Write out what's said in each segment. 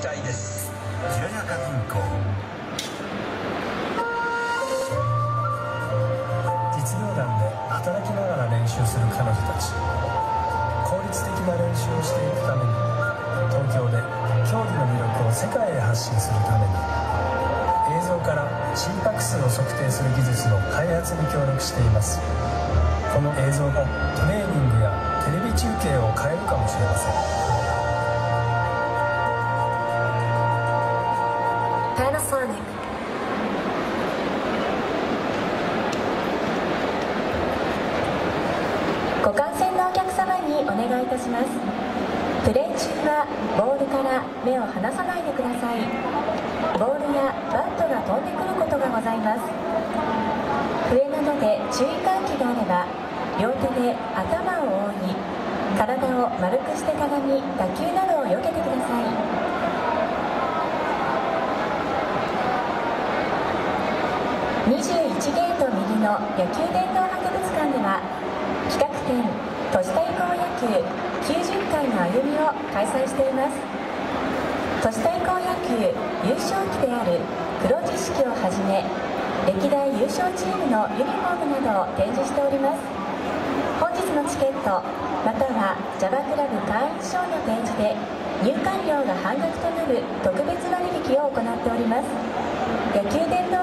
期待です。冷やか銀行。実業団で働きながら練習する彼女たち。効率的な練習をしていくために東京で競技の魅力を世界へ発信するために映像から心拍数を測定する技術の開発に協力しています。この映像がトレーニングやテレビ中継を変えるかもしれません。ます。プレー中はボールから目を離さないでください。ボールやバットが飛んでくることがございます。笛などで注意喚起があれば両手で頭を覆い体を丸くしてかがみ打球などを避けてください。21ゲート右の野球殿堂博物館では企画展都市対抗野球90回の歩みを開催しています。都市対抗野球優勝旗である黒知識をはじめ歴代優勝チームのユニフォームなどを展示しております。本日のチケットまたは JAVA クラブ会員証のページで入館料が半額となる特別割引を行っております。野球殿堂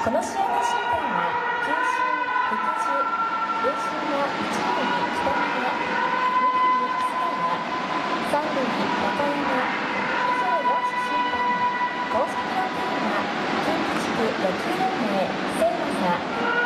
この試合の審判は球審福寿塁審は一塁に北村二塁に菅谷三塁に中山以上4種審判公式記録員は近畿地区野球連盟聖正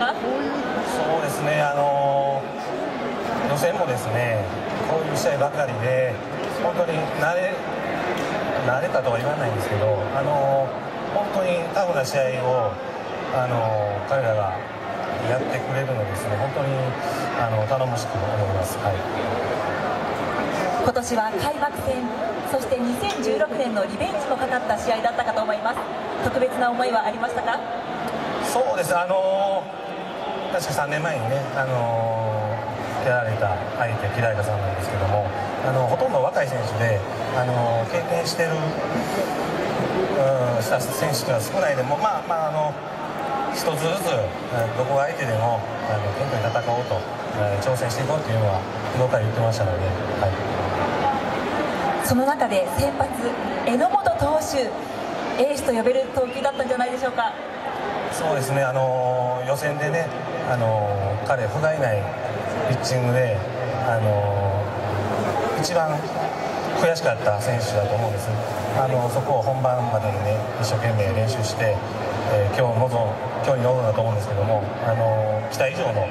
か？そうですね、あの予選もですねこういう試合ばかりで本当に慣れ慣れたとは言わないんですけど、あの本当にタフな試合を、あの彼らがやってくれるのですね本当にあの頼もしく思います。はい。今年は開幕戦そして2016年のリベンジもかかった試合だったかと思います。特別な思いはありましたか？そうです。あの確か3年前にねあの蹴られた相手キライカさんなんですけどもあのほとんど若い選手であの経験してるした選手が少ないでもまあまああの一つずつどこが相手でもあの謙虚に戦おうと挑戦していこうというのは昨日から言ってましたので、はい、その中で先発榎本投手エースと呼べる投球だったんじゃないでしょうか。そうですね。あの予選でねあの彼不甲斐ないピッチングであの一番悔しかった選手だと思うんです。あのそこを本番までにね一生懸命練習して、えー、今日臨今日に臨んだと思うんですけどもあの期待以上の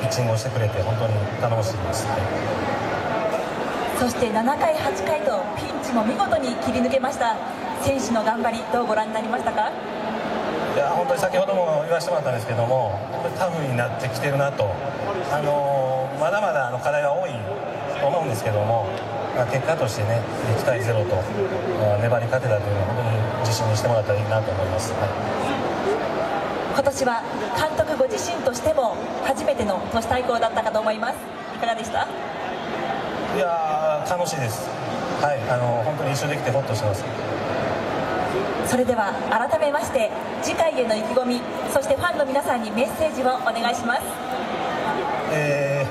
ピッチングをしてくれて本当に頼もしいです、そして7回、8回とピンチも見事に切り抜けました。選手の頑張りどうご覧になりましたか？いや本当に先ほども言わせてもらったんですけどもタフになってきてるなと。あのまだまだの課題は多いと思うんですけども結果としてね1対0と粘り勝てたというのは本当に自信にしてもらったらいいなと思います。はい。今年は監督ご自身としても初めての都市対抗だったかと思います。いかがでした？いや楽しいです。はい。あの本当に一緒できてほっとしてますそれでは改めまして次回への意気込みそしてファンの皆さんにメッセージをお願いします。え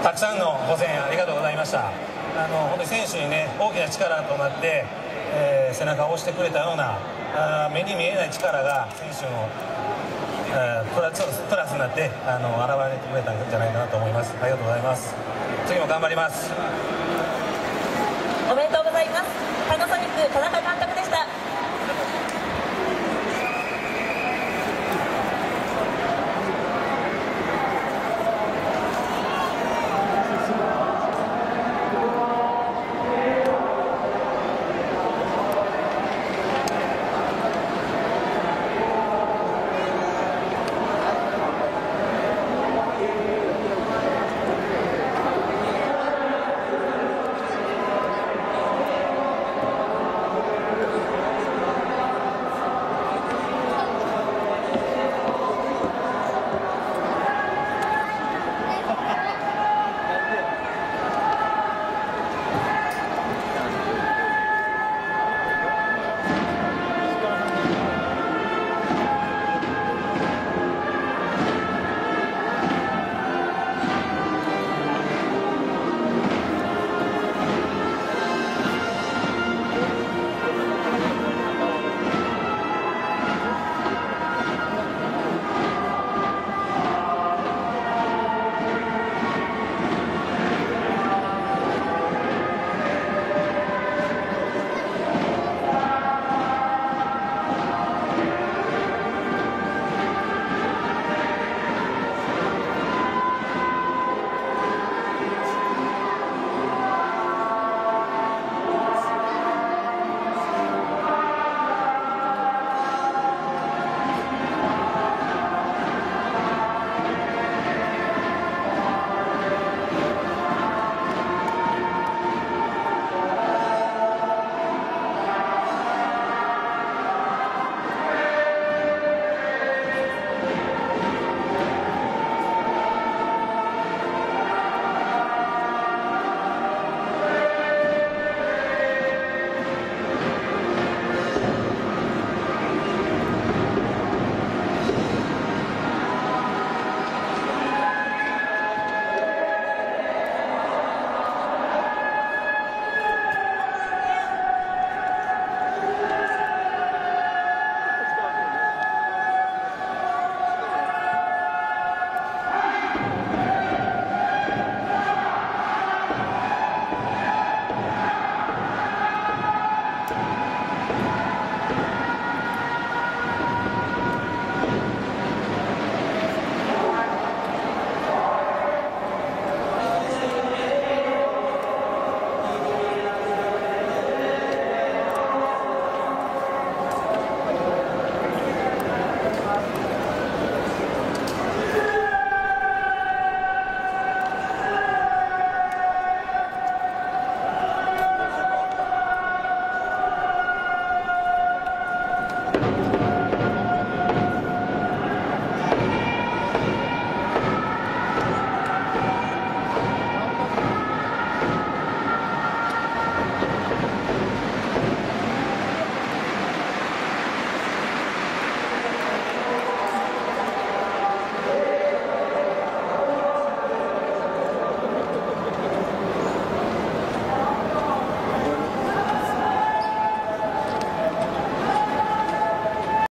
ー、たくさんのご声援ありがとうございました。あの本当に選手にね大きな力となって、えー、背中を押してくれたようなあ目に見えない力が選手のプラプラスになってあの現れてくれたんじゃないかなと思います。ありがとうございます。次も頑張ります。おめでとう